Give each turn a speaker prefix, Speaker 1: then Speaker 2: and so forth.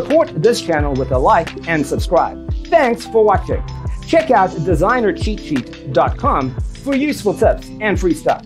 Speaker 1: Support this channel with a like and subscribe. Thanks for watching. Check out designercheatsheet.com for useful tips and free stuff.